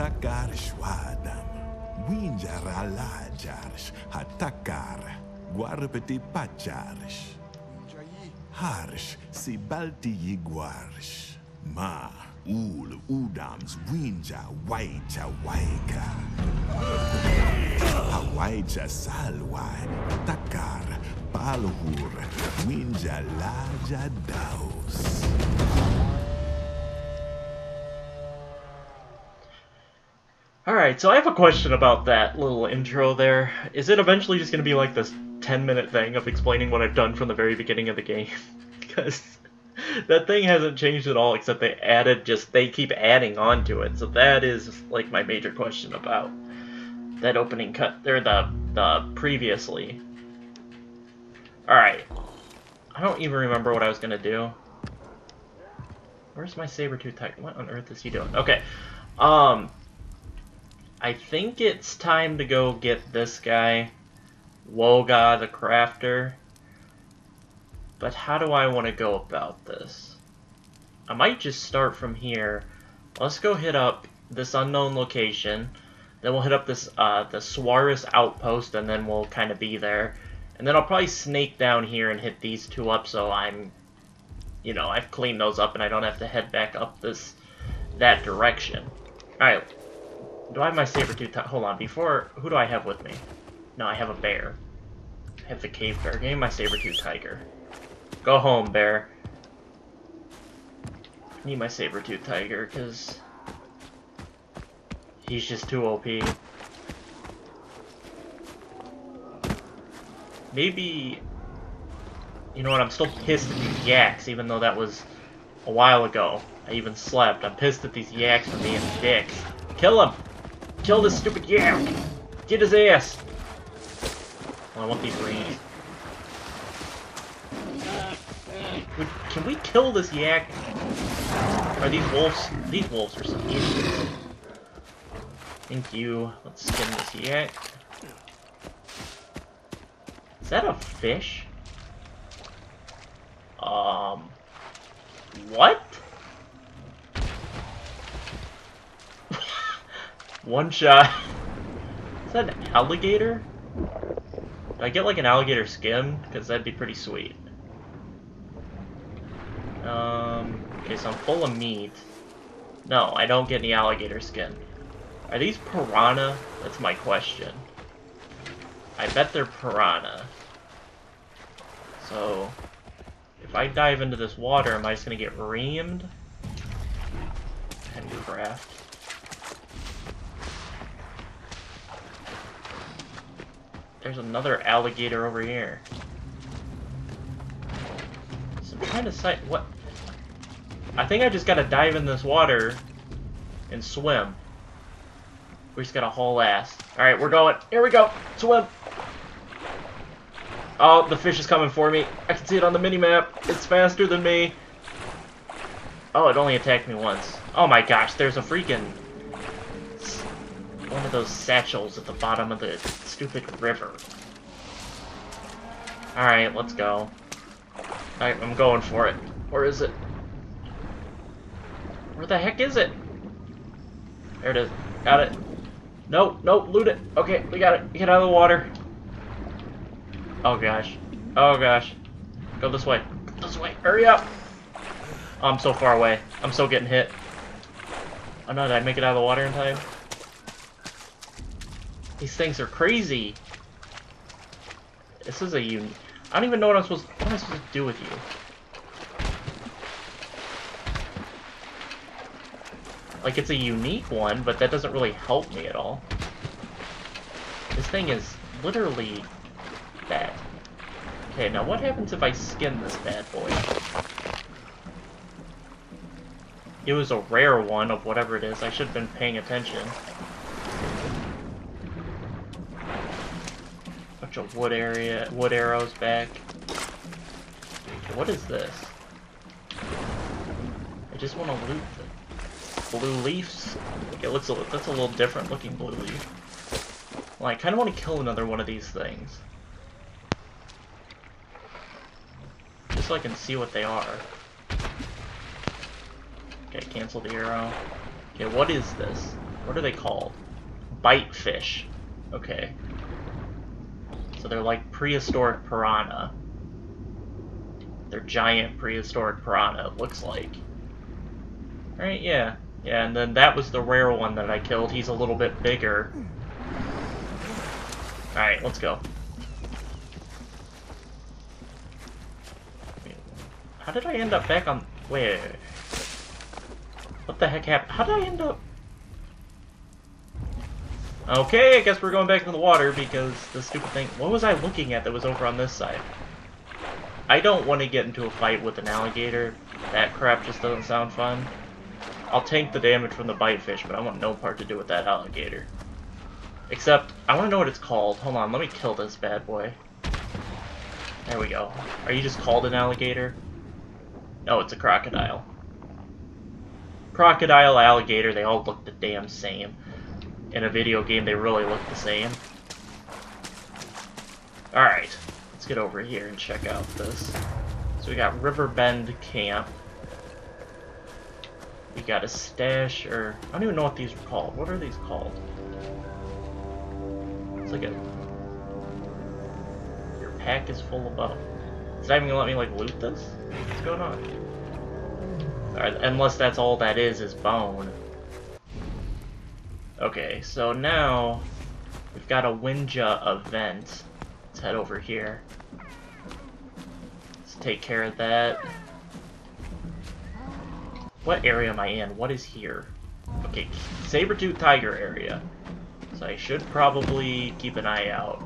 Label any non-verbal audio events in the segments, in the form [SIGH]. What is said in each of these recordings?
Takar Shwadam. Winjar Alajars. Hatakar. Guarpeti Pachars. Harsh si balti yiguarsh. Ma ul udams winja waita waika. Hawaija salwai takar palhur winja laja daus. Alright, so I have a question about that little intro there. Is it eventually just going to be like this 10 minute thing of explaining what I've done from the very beginning of the game? [LAUGHS] because that thing hasn't changed at all except they added just, they keep adding on to it. So that is like my major question about that opening cut, or the, the previously. Alright. I don't even remember what I was going to do. Where's my saber-tooth tiger? What on earth is he doing? Okay. Um, I think it's time to go get this guy, Wogah the Crafter. But how do I want to go about this? I might just start from here. Let's go hit up this unknown location. Then we'll hit up this uh, the Suarez outpost, and then we'll kind of be there. And then I'll probably snake down here and hit these two up, so I'm, you know, I've cleaned those up, and I don't have to head back up this that direction. All right, do I have my saber-tooth Hold on, before... Who do I have with me? No, I have a bear. I have the cave bear. Give me my saber-tooth tiger. Go home, bear. I need my saber-tooth tiger, because... He's just too OP. Maybe... You know what, I'm still pissed at these yaks, even though that was a while ago. I even slept. I'm pissed at these yaks for being dicks. Kill him! Kill this stupid yak! Get his ass! Oh, I want these rings. Can we kill this yak? Are these wolves? These wolves are some idiots. Thank you. Let's skin this yak. Is that a fish? Um... What? One shot. [LAUGHS] Is that an alligator? I get like an alligator skin? Because that'd be pretty sweet. Um, okay, so I'm full of meat. No, I don't get any alligator skin. Are these piranha? That's my question. I bet they're piranha. So, if I dive into this water, am I just gonna get reamed? Handcraft. There's another alligator over here. I'm trying to sight what I think I just gotta dive in this water and swim. We just gotta haul ass. Alright, we're going. Here we go. Swim. Oh, the fish is coming for me. I can see it on the mini-map. It's faster than me. Oh, it only attacked me once. Oh my gosh, there's a freaking... One of those satchels at the bottom of the stupid river. Alright, let's go. Alright, I'm going for it. Where is it? Where the heck is it? There it is. Got it. No, no, loot it. Okay, we got it. Get out of the water. Oh gosh. Oh gosh. Go this way. Go this way. Hurry up. Oh, I'm so far away. I'm so getting hit. Oh no, did I make it out of the water in time? These things are crazy. This is a unique... I don't even know what I'm supposed... What am I supposed to do with you? Like, it's a unique one, but that doesn't really help me at all. This thing is literally bad. Okay, now what happens if I skin this bad boy? It was a rare one of whatever it is. I should have been paying attention. Bunch of wood area, wood arrows back. What is this? I just want to loot the blue leaves. It looks a, that's a little different looking blue leaf. Well, I kind of want to kill another one of these things. Just so I can see what they are. Okay, cancel the arrow. Okay, what is this? What are they called? Bite fish. Okay. They're like prehistoric piranha. They're giant prehistoric piranha, it looks like. Right, yeah. Yeah, and then that was the rare one that I killed. He's a little bit bigger. Alright, let's go. How did I end up back on... Wait. What the heck happened? How did I end up... Okay, I guess we're going back to the water because the stupid thing... What was I looking at that was over on this side? I don't want to get into a fight with an alligator. That crap just doesn't sound fun. I'll tank the damage from the bite fish, but I want no part to do with that alligator. Except, I want to know what it's called. Hold on, let me kill this bad boy. There we go. Are you just called an alligator? No, it's a crocodile. Crocodile, alligator, they all look the damn same. In a video game, they really look the same. Alright, let's get over here and check out this. So we got Riverbend Camp. We got a stash, or... I don't even know what these are called. What are these called? It's like a... Your pack is full of... Oh. Is that even gonna let me, like, loot this? What's going on? Right, unless that's all that is, is bone. Okay, so now... We've got a Wenja event. Let's head over here. Let's take care of that. What area am I in? What is here? Okay, saber-tooth tiger area. So I should probably keep an eye out.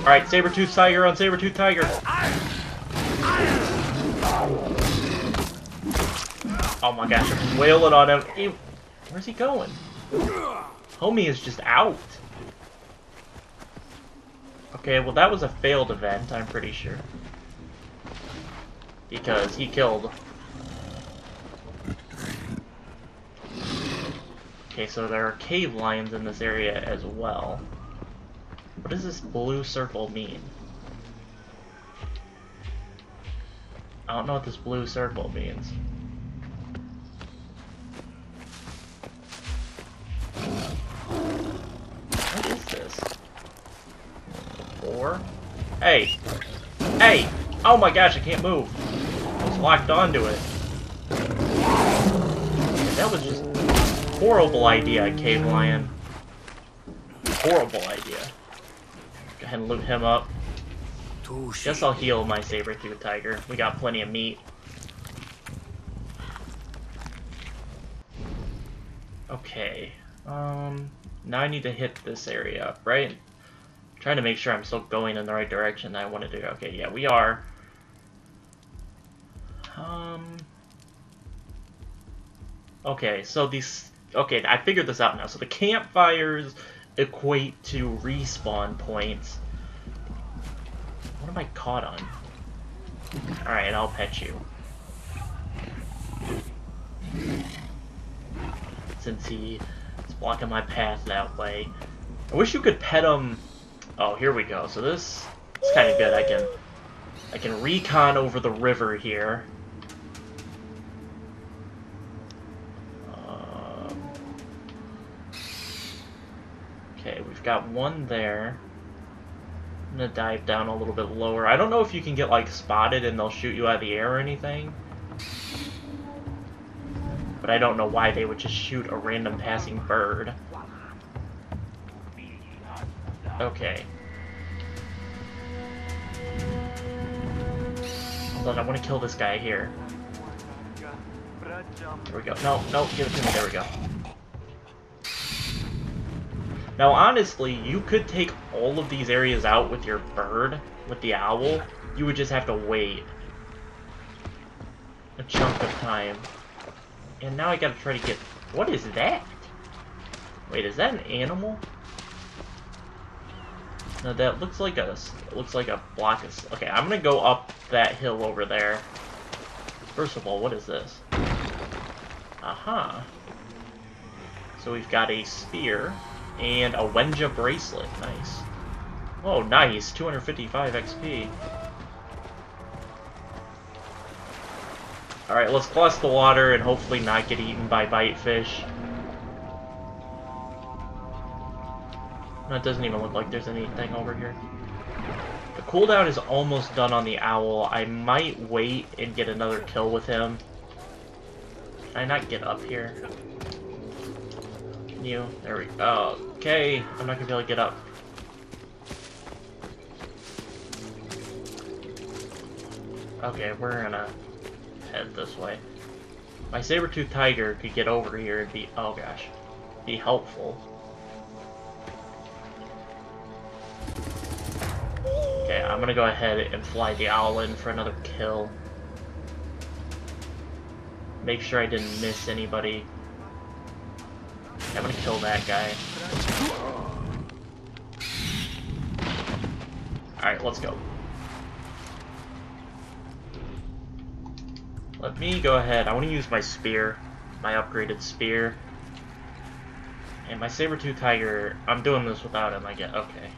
Alright, saber-tooth tiger on saber-tooth tiger. Oh my gosh, I'm wailing on him. He, where's he going? Homie is just out. Okay, well that was a failed event, I'm pretty sure. Because he killed... Okay, so there are cave lions in this area as well. What does this blue circle mean? I don't know what this blue circle means. What is this? Four? Hey! Hey! Oh my gosh, I can't move! I was locked onto it. That was just horrible idea, Cave Lion. Horrible idea. Go ahead and loot him up. Guess I'll heal my saber-tooth tiger. We got plenty of meat. Okay. Um, now I need to hit this area right? I'm trying to make sure I'm still going in the right direction that I wanted to go. Okay, yeah, we are. Um... Okay, so these... Okay, I figured this out now. So the campfires equate to respawn points. Am I caught on? Alright, I'll pet you. Since he is blocking my path that way. I wish you could pet him... Oh, here we go. So this is kind of good. I can I can recon over the river here. Um, okay, we've got one there. I'm gonna dive down a little bit lower. I don't know if you can get like spotted and they'll shoot you out of the air or anything. But I don't know why they would just shoot a random passing bird. Okay. Hold on, I want to kill this guy here. There we go. No, no, give it to me. There we go. Now, honestly, you could take all of these areas out with your bird, with the owl. You would just have to wait a chunk of time. And now I gotta try to get... What is that? Wait, is that an animal? No, that looks like a looks like a block of. Okay, I'm gonna go up that hill over there. First of all, what is this? Aha. So we've got a spear and a Wenja bracelet. Nice. Oh, nice. 255 XP. Alright, let's cross the water and hopefully not get eaten by bite fish. It doesn't even look like there's anything over here. The cooldown is almost done on the owl. I might wait and get another kill with him. Can I not get up here? There we go. Okay, I'm not gonna be able to get up. Okay, we're gonna head this way. My saber-tooth tiger could get over here and be- oh gosh. Be helpful. Okay, I'm gonna go ahead and fly the owl in for another kill. Make sure I didn't miss anybody. Kill that guy. Alright, let's go. Let me go ahead. I want to use my spear, my upgraded spear. And my saber-tooth tiger, I'm doing this without him, I get, okay.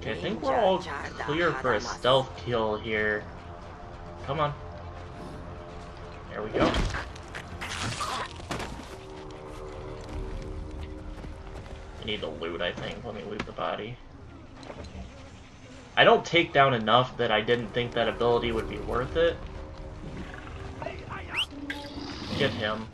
Okay, I think we're all clear for a stealth kill here. Come on. There we go. I need the loot, I think. Let me loot the body. I don't take down enough that I didn't think that ability would be worth it. Get him.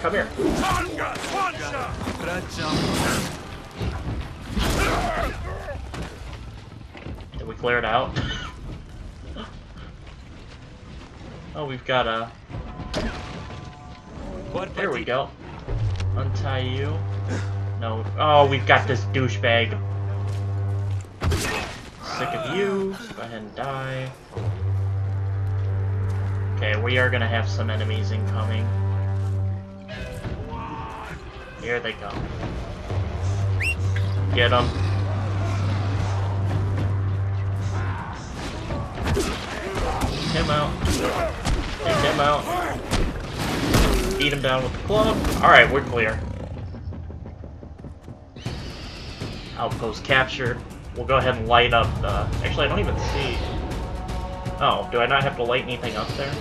Come here. Come here. Did we clear it out? oh, we've got a... What? There we go. Untie you. No. Oh, we've got this douchebag. Sick of you. Go ahead and die. Okay, we are gonna have some enemies incoming. Here they come. Get them. Him out. Take him out. Beat him down with the club. Alright, we're clear. Outpost captured. We'll go ahead and light up the... Actually, I don't even see... Oh, do I not have to light anything up there?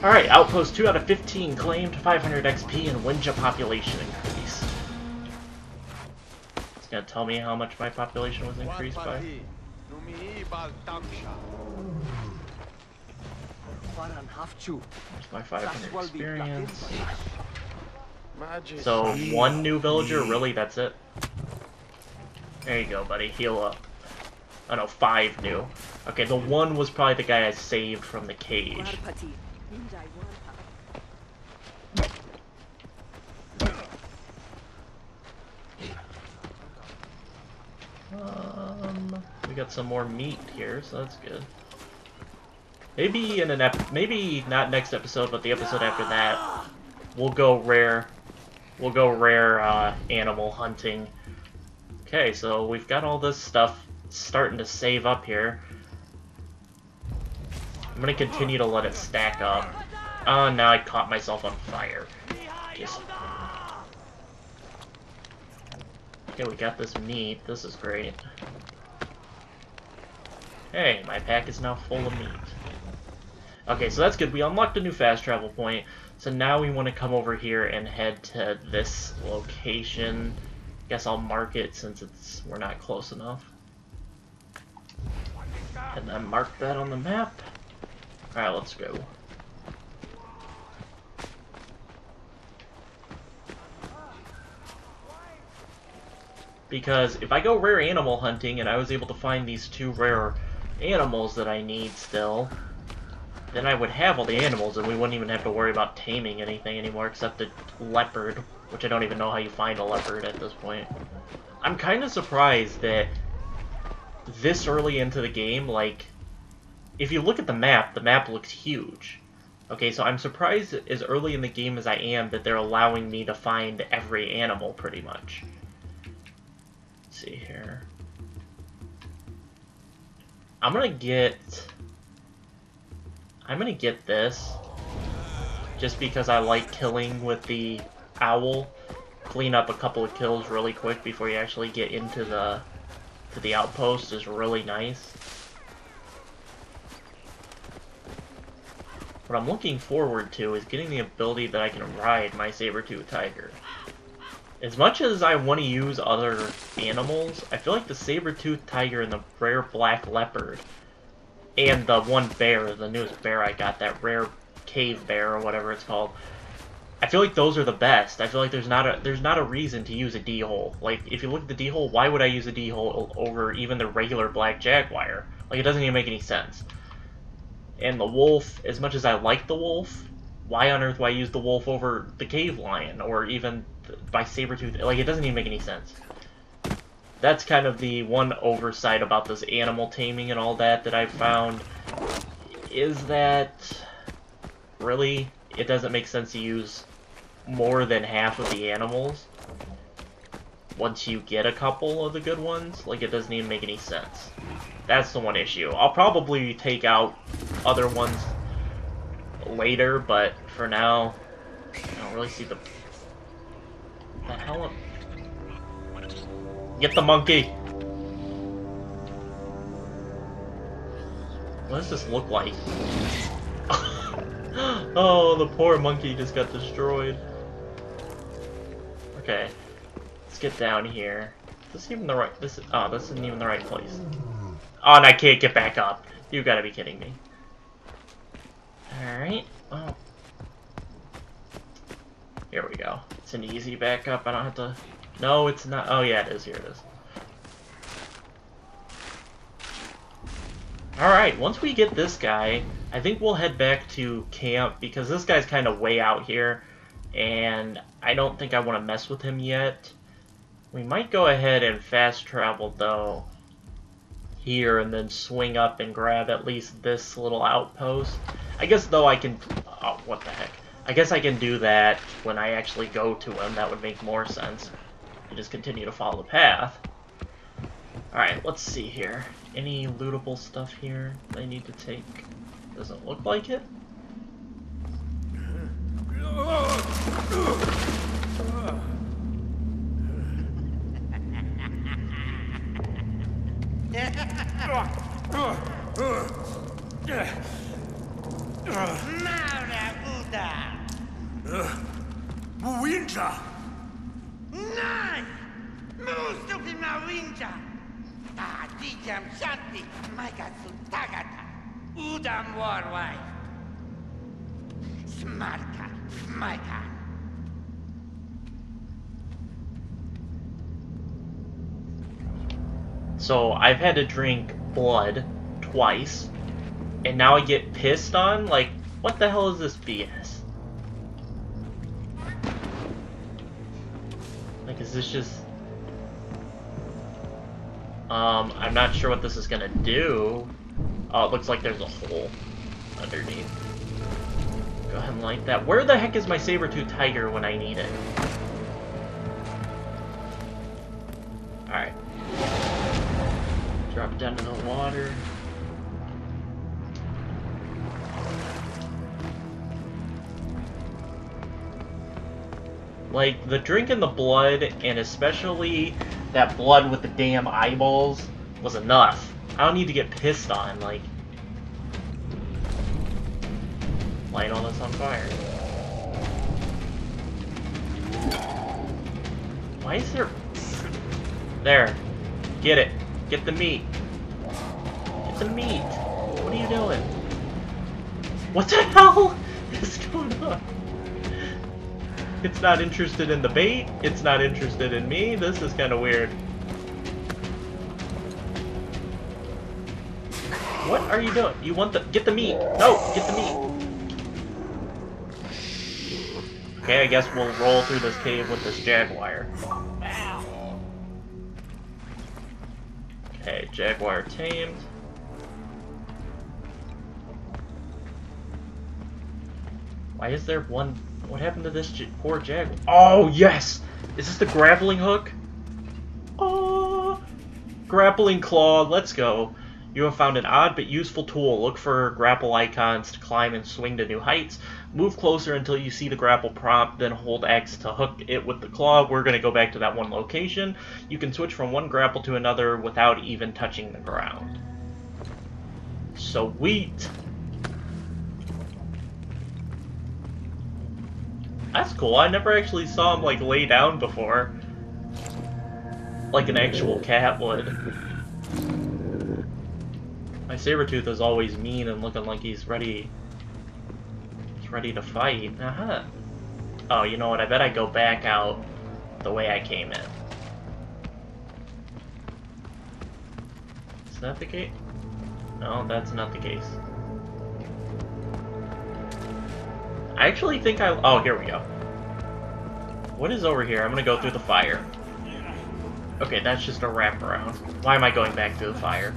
Alright, Outpost 2 out of 15 claimed 500 XP and Wenja population increase. It's gonna tell me how much my population was increased by. There's my 500 experience. So, one new villager? Really, that's it? There you go, buddy. Heal up. Oh no, five new. Okay, the one was probably the guy I saved from the cage. Um, we got some more meat here, so that's good. Maybe in an ep maybe not next episode, but the episode after that, we'll go rare. We'll go rare uh, animal hunting. Okay, so we've got all this stuff starting to save up here. I'm gonna continue to let it stack up. Oh, now I caught myself on fire. Just... Okay, we got this meat. This is great. Hey, my pack is now full of meat. Okay, so that's good. We unlocked a new fast travel point. So now we want to come over here and head to this location. Guess I'll mark it since it's we're not close enough. And then mark that on the map. Alright, let's go. Because if I go rare animal hunting and I was able to find these two rare animals that I need still, then I would have all the animals and we wouldn't even have to worry about taming anything anymore except a leopard, which I don't even know how you find a leopard at this point. I'm kind of surprised that this early into the game, like, if you look at the map, the map looks huge. Okay, so I'm surprised as early in the game as I am that they're allowing me to find every animal, pretty much. Let's see here. I'm gonna get... I'm gonna get this. just because I like killing with the owl. Clean up a couple of kills really quick before you actually get into the to the outpost is really nice. What I'm looking forward to is getting the ability that I can ride my saber-tooth tiger. As much as I want to use other animals, I feel like the saber-tooth tiger and the rare black leopard, and the one bear, the newest bear I got, that rare cave bear or whatever it's called, I feel like those are the best. I feel like there's not a there's not a reason to use a dhole. Like if you look at the dhole, why would I use a dhole over even the regular black jaguar? Like it doesn't even make any sense. And the wolf, as much as I like the wolf, why on earth would I use the wolf over the cave lion or even by saber tooth? Like it doesn't even make any sense. That's kind of the one oversight about this animal taming and all that that I've found is that really it doesn't make sense to use more than half of the animals once you get a couple of the good ones. Like, it doesn't even make any sense. That's the one issue. I'll probably take out other ones later, but for now, I don't really see the... the hell... Get the monkey! What does this look like? [LAUGHS] oh, the poor monkey just got destroyed. Okay, let's get down here. This is even the right. This is, oh, this isn't even the right place. Oh, and I can't get back up. You gotta be kidding me. All right. Well, here we go. It's an easy backup. I don't have to. No, it's not. Oh yeah, it is. Here it is. Alright, once we get this guy, I think we'll head back to camp because this guy's kind of way out here and I don't think I want to mess with him yet. We might go ahead and fast travel though here and then swing up and grab at least this little outpost. I guess though I can... Oh, what the heck. I guess I can do that when I actually go to him. That would make more sense. You just continue to follow the path. Alright, let's see here. Any lootable stuff here I need to take? Doesn't look like it. Maura Buddha! Winter! Shanti, Tagata, Udam Warwife. Smarka. So I've had to drink blood twice, and now I get pissed on? Like, what the hell is this BS? Is this just... Um, I'm not sure what this is gonna do. Oh, it looks like there's a hole underneath. Go ahead and light that. Where the heck is my saber-tooth tiger when I need it? Alright. Drop down in the water. Like, the drinking the blood, and especially that blood with the damn eyeballs, was enough. I don't need to get pissed on, like... Light all this on fire. Why is there... There. Get it. Get the meat. Get the meat. What are you doing? What the [LAUGHS] hell is going on? It's not interested in the bait. It's not interested in me. This is kind of weird. What are you doing? You want the- get the meat! No! Get the meat! Okay, I guess we'll roll through this cave with this jaguar. Okay, jaguar tamed. Why is there one... What happened to this poor jaguar? Oh, yes! Is this the grappling hook? Oh! Grappling claw, let's go. You have found an odd but useful tool. Look for grapple icons to climb and swing to new heights. Move closer until you see the grapple prompt, then hold X to hook it with the claw. We're going to go back to that one location. You can switch from one grapple to another without even touching the ground. Sweet! That's cool. I never actually saw him, like, lay down before. Like an actual cat would. My Sabretooth is always mean and looking like he's ready He's ready to fight. Uh-huh. Oh, you know what? I bet I go back out the way I came in. Is that the case? No, that's not the case. I actually think I... Oh, here we go. What is over here? I'm gonna go through the fire. Okay, that's just a wraparound. Why am I going back through the fire?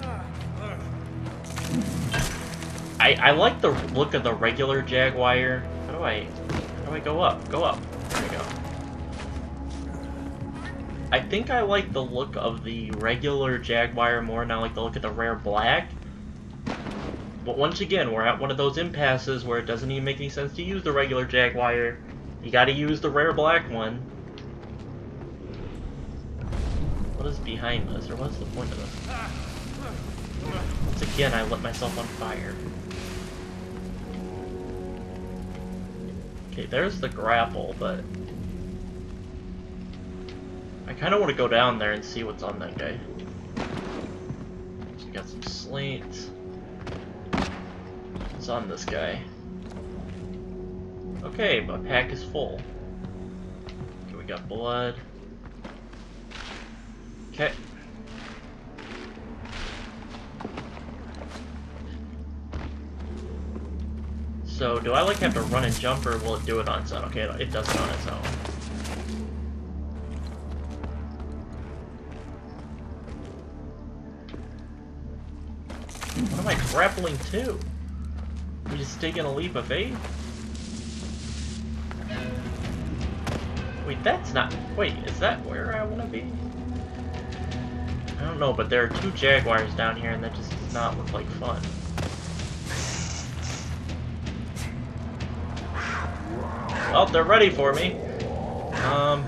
I, I like the look of the regular Jaguar. How do I... How do I go up? Go up. There we go. I think I like the look of the regular Jaguar more than I like the look of the rare black. But once again, we're at one of those impasses where it doesn't even make any sense to use the regular Jaguar. You gotta use the rare black one. What is behind us, or what's the point of this? Once again, I lit myself on fire. Okay, there's the grapple, but... I kind of want to go down there and see what's on that guy. So we got some slates. On this guy? Okay, my pack is full. Okay, we got blood. Okay. So, do I like have to run and jump, or will it do it on its own? Okay, it does it on its own. What am I grappling to? Taking a leap of faith? Wait, that's not... Wait, is that where I want to be? I don't know, but there are two Jaguars down here, and that just does not look like fun. Well, they're ready for me. Um...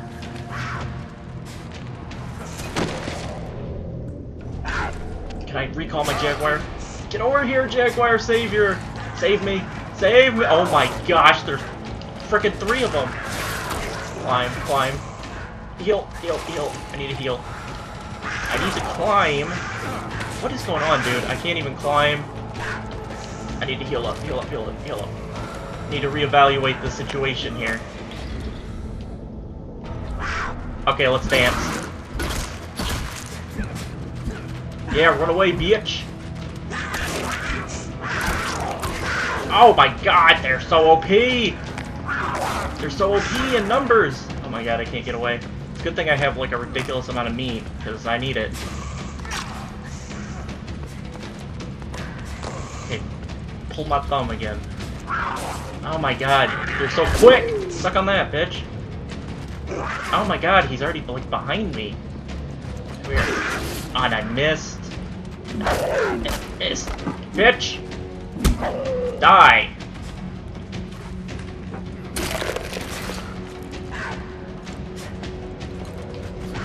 Can I recall my Jaguar? Get over here, Jaguar Savior! Save me! Save me! Oh my gosh, there's freaking three of them! Climb, climb. Heal, heal, heal. I need to heal. I need to climb. What is going on, dude? I can't even climb. I need to heal up, heal up, heal up, heal up. Need to reevaluate the situation here. Okay, let's dance. Yeah, run away, bitch! Oh my god, they're so OP! They're so OP in numbers! Oh my god, I can't get away. It's a good thing I have like a ridiculous amount of meat, because I need it. Okay, pull my thumb again. Oh my god, they're so quick! Suck on that, bitch. Oh my god, he's already like behind me. Weird. Oh, and I missed. Missed. Bitch! Die!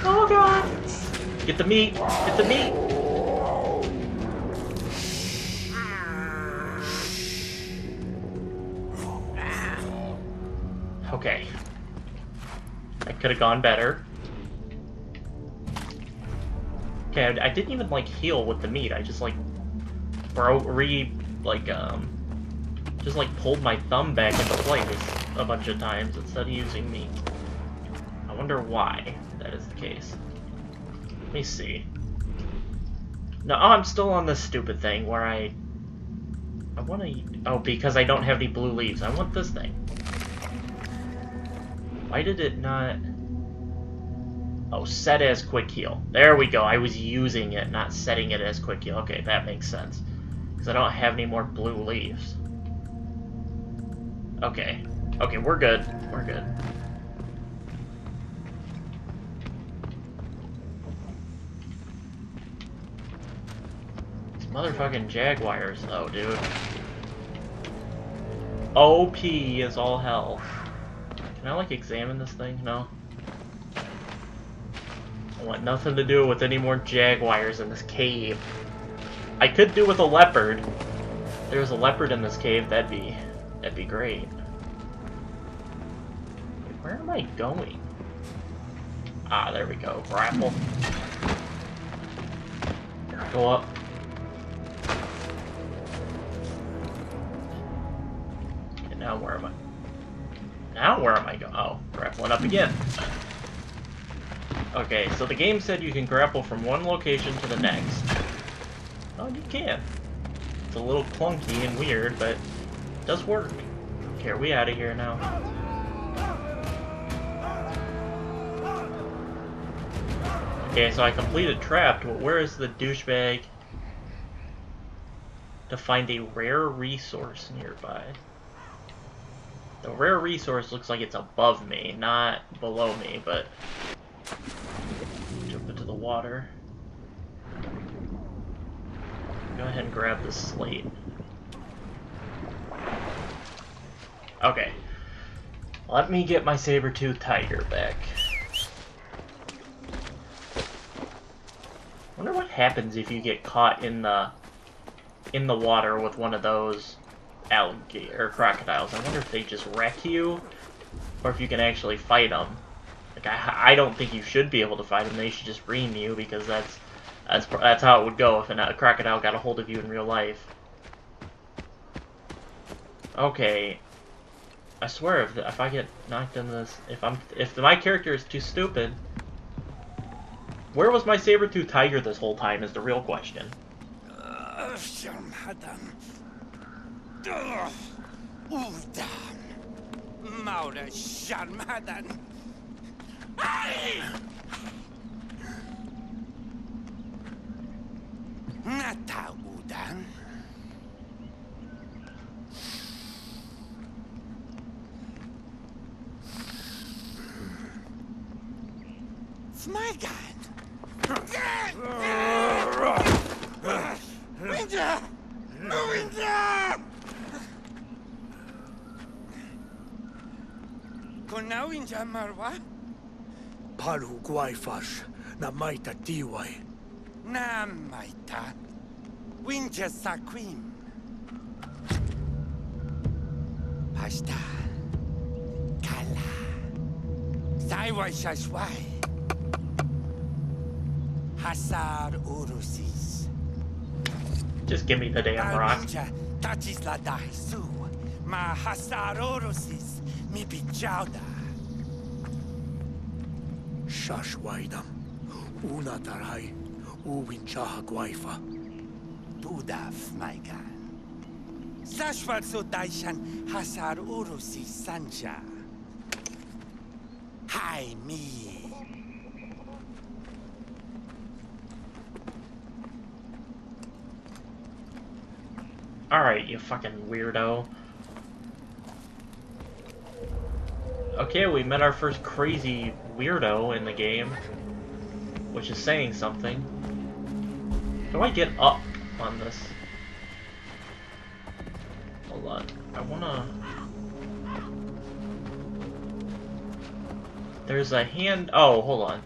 Oh god! Get the meat! Get the meat! Okay. That could have gone better. Okay, I, I, didn't even, like, heal with the meat. I just, like, bro re, like, um, just, like, pulled my thumb back into place a bunch of times instead of using me. I wonder why that is the case. Let me see. No, oh, I'm still on this stupid thing where I... I want to... Oh, because I don't have any blue leaves. I want this thing. Why did it not... Oh, set as quick heal. There we go. I was using it, not setting it as quick heal. Okay, that makes sense. Because I don't have any more blue leaves. Okay. Okay, we're good. We're good. These motherfucking Jaguars, though, dude. OP is all hell. Can I, like, examine this thing? No. I want nothing to do with any more jaguars in this cave. I could do with a leopard. If there was a leopard in this cave, that'd be... that'd be great. Where am I going? Ah, there we go. Grapple. Go up. And now where am I? Now where am I going? Oh, grappling up again. Okay, so the game said you can grapple from one location to the next. Oh, you can. It's a little clunky and weird, but does work. Okay, we out of here now? Okay, so I completed Trapped, but where is the douchebag to find a rare resource nearby? The rare resource looks like it's above me, not below me, but... Jump into the water. Go ahead and grab the slate. Okay. Let me get my saber-tooth tiger back. wonder what happens if you get caught in the in the water with one of those alligator or crocodiles. I wonder if they just wreck you, or if you can actually fight them. Like I, I don't think you should be able to fight them. They should just ream you because that's that's that's how it would go if a crocodile got a hold of you in real life. Okay. I swear, if, if I get knocked into this, if I'm, if my character is too stupid, where was my saber-tooth tiger this whole time is the real question. Udan. Smigan. Winter! Winter! Winter marwa? Palu guaifash na maita tiwai. Na maita. Winter saquim. Pasta. Kala. Saiwai shashwai. Hasar Urusis. Just give me the damn rock. Touches la dahisu. Ma Hasar Urusis. Mi. Shashwaidam. Una tarai. Uwin chaha guaifa. Budaf, my god. Sashwar so daishan Hasar Urusis sanja. Hi me. Alright, you fucking weirdo. Okay, we met our first crazy weirdo in the game. Which is saying something. Do I get up on this? Hold on. I wanna... There's a hand... Oh, hold on.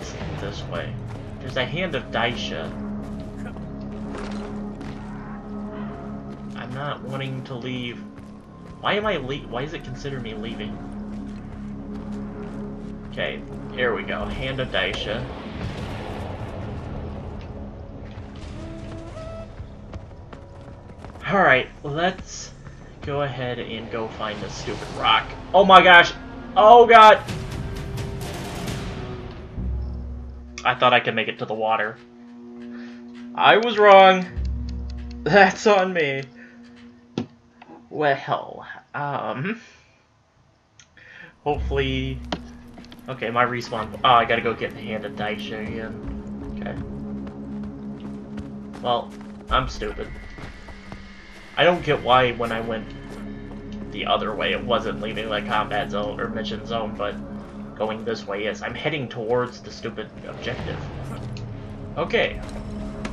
It's this way. There's a hand of Daisha. Not wanting to leave. Why am I le- Why does it consider me leaving? Okay, here we go. Hand of Daisha. Alright, let's go ahead and go find this stupid rock. Oh my gosh! Oh god! I thought I could make it to the water. I was wrong. [LAUGHS] That's on me. Well, um... Hopefully... Okay, my respawn... Oh, I gotta go get the hand of Daisha again. Okay. Well, I'm stupid. I don't get why when I went the other way it wasn't leaving the combat zone or mission zone, but going this way is. I'm heading towards the stupid objective. Okay.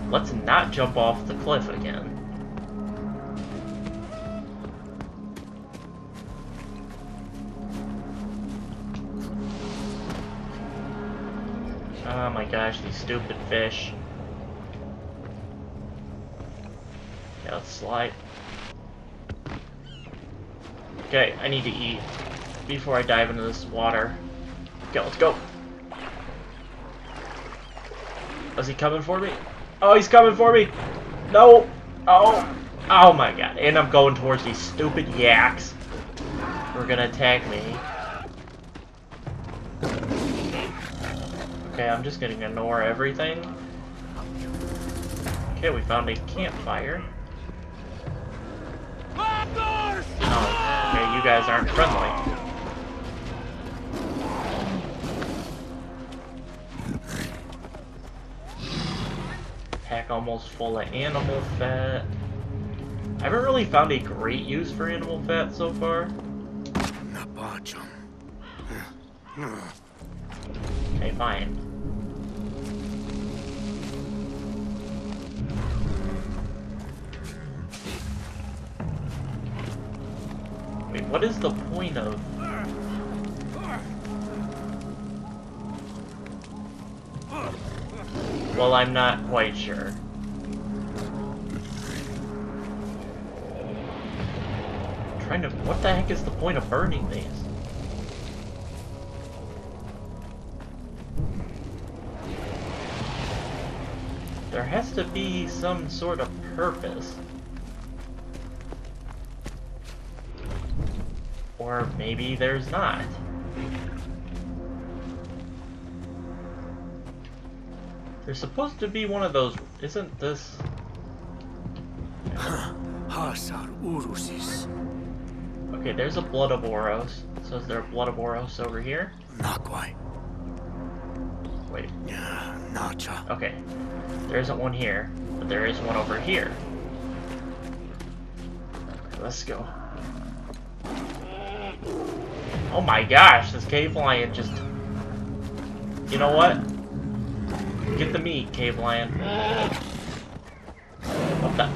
Let's not jump off the cliff again. Gosh, these stupid fish. Okay, let's slide. Okay, I need to eat before I dive into this water. Okay, let's go. Is he coming for me? Oh, he's coming for me! No! Oh! Oh my god. And I'm going towards these stupid yaks. Who are gonna attack me. Okay, I'm just gonna ignore everything. Okay, we found a campfire. Oh, okay, you guys aren't friendly. Pack almost full of animal fat. I haven't really found a great use for animal fat so far. Okay, fine. What is the point of... Well, I'm not quite sure. trying to... What the heck is the point of burning these? There has to be some sort of purpose. Or maybe there's not. There's supposed to be one of those... Isn't this... [COUGHS] Hasar Urusis. Okay, there's a Blood of Oros. So is there a Blood of Oros over here? Not quite. Wait, Nacha. okay. There isn't one here, but there is one over here. Let's go. Oh my gosh, this cave lion just... You know what? Get the meat, cave lion. What the...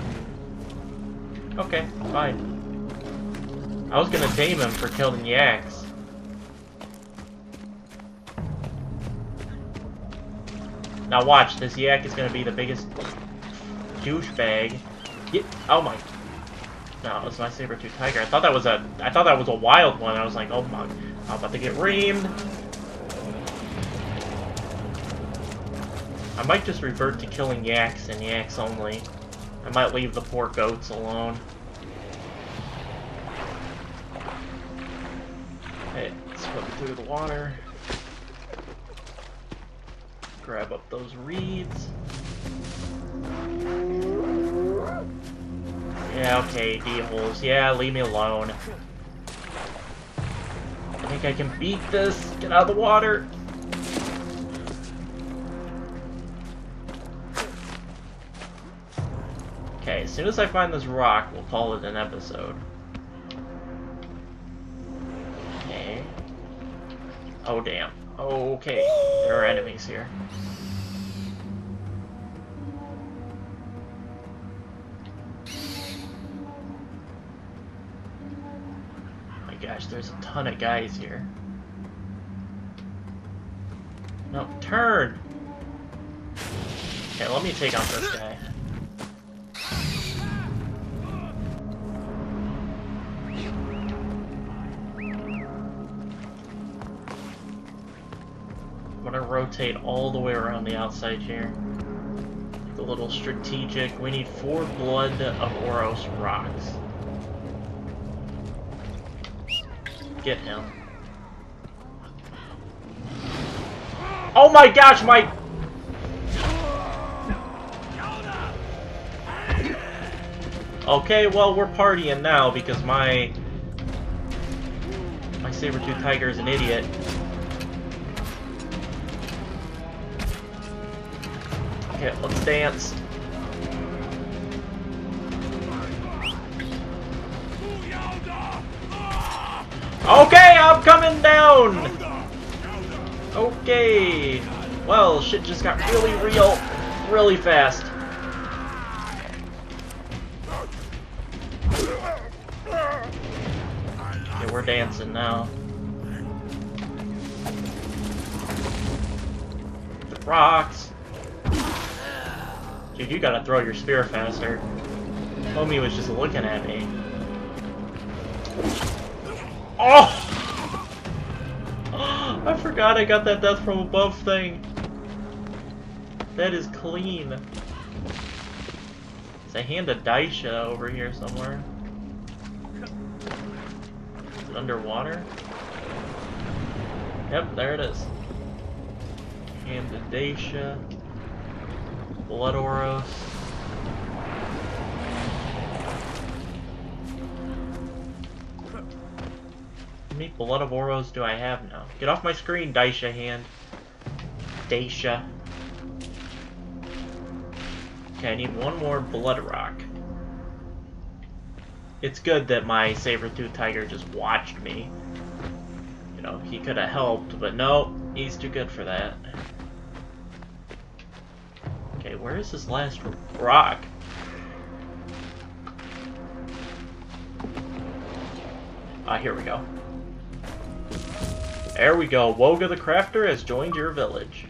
Okay, fine. I was gonna tame him for killing yaks. Now watch, this yak is gonna be the biggest douchebag. Get, oh my. No, it's my saber-tooth tiger. I thought that was a, I thought that was a wild one. I was like, oh my, I'm about to get reamed. I might just revert to killing yaks and yaks only. I might leave the poor goats alone. Hey, swim through the water. Grab up those reeds. Yeah, okay, dholes. Yeah, leave me alone. I think I can beat this. Get out of the water. Okay, as soon as I find this rock, we'll call it an episode. Okay. Oh, damn. Okay, there are enemies here. There's a ton of guys here. No, turn! Okay, let me take out this guy. I'm gonna rotate all the way around the outside here. A little strategic. We need four blood of Oros rocks. Get him. Oh my gosh, my... Okay, well, we're partying now because my... My saber-tooth tiger is an idiot. Okay, let's dance. I'm coming down! Okay. Well, shit just got really real, really fast. Okay, we're dancing now. The rocks. Dude, you gotta throw your spear faster. Homie was just looking at me. Oh! Forgot I got that death from above thing. That is clean. There's a hand of Daisha over here somewhere. Is it underwater? Yep, there it is. Hand of Daisha. Blood Oros. Many Blood of Oros do I have now? Get off my screen, Daisha hand. Daisha. Okay, I need one more Blood Rock. It's good that my saber-tooth tiger just watched me. You know, he could have helped, but no, he's too good for that. Okay, where is this last rock? Ah, here we go. There we go. Wogah the Crafter has joined your village.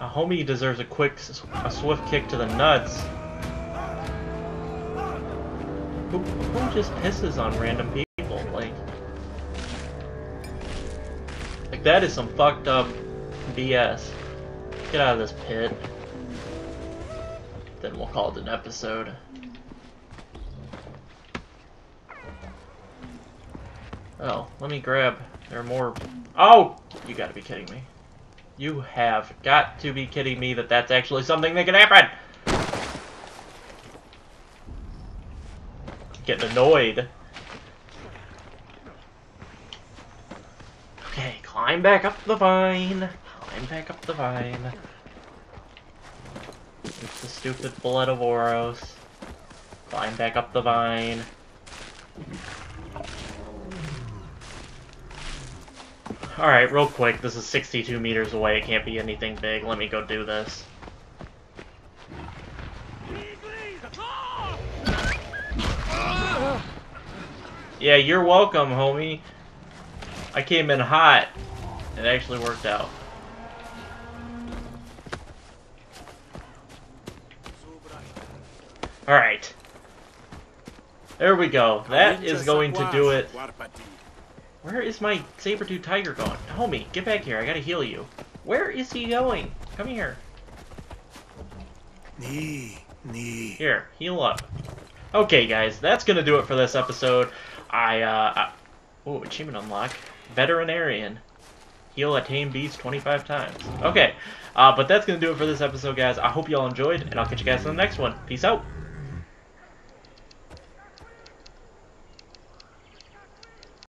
A homie deserves a quick, a swift kick to the nuts. Who, who just pisses on random people? Like, like that is some fucked up BS. Get out of this pit. Then we'll call it an episode. Oh, let me grab. There are more. Oh! You gotta be kidding me. You have got to be kidding me that that's actually something that can happen! Getting annoyed. Okay, climb back up the vine. Climb back up the vine. It's the stupid blood of Oros. Climb back up the vine. Alright, real quick, this is 62 meters away, it can't be anything big. Let me go do this. Yeah, you're welcome, homie. I came in hot. It actually worked out. Alright. There we go. That is going to do it. Where is my saber-tooth tiger going? Homie, get back here. I gotta heal you. Where is he going? Come here. Knee, knee. Here, heal up. Okay, guys, that's gonna do it for this episode. I, uh... I, oh, achievement unlock. Veterinarian. Heal a tame beast 25 times. Okay, uh, but that's gonna do it for this episode, guys. I hope y'all enjoyed, and I'll catch you guys in the next one. Peace out.